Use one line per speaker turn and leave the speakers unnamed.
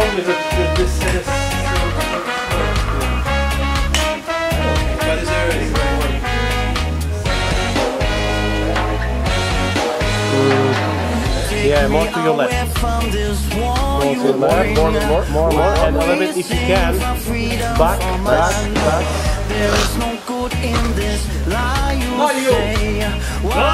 told me that this Yeah, more to your left. More to your left, more, more, more, more, and a little bit if you can. Back, back, back.
There is no good in this lie you say.